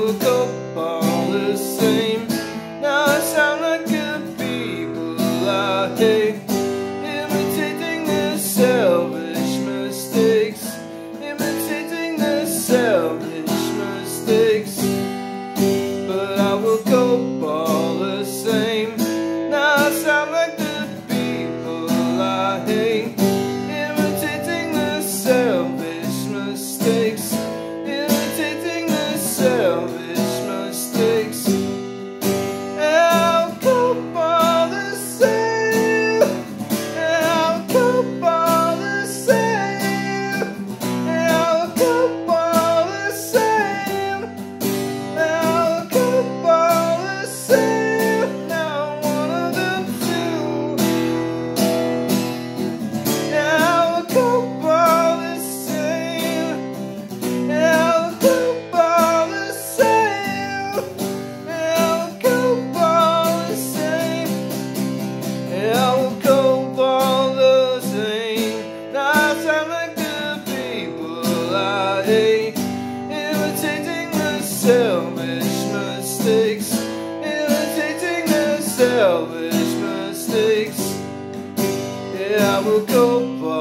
look up all the same. Now I sound like the people I hate, imitating the selfish mistakes, imitating the selfish mistakes. But I will go all the same. Now I sound like the people I hate. selfish mistakes, imitating their selfish mistakes. Yeah, I will go by.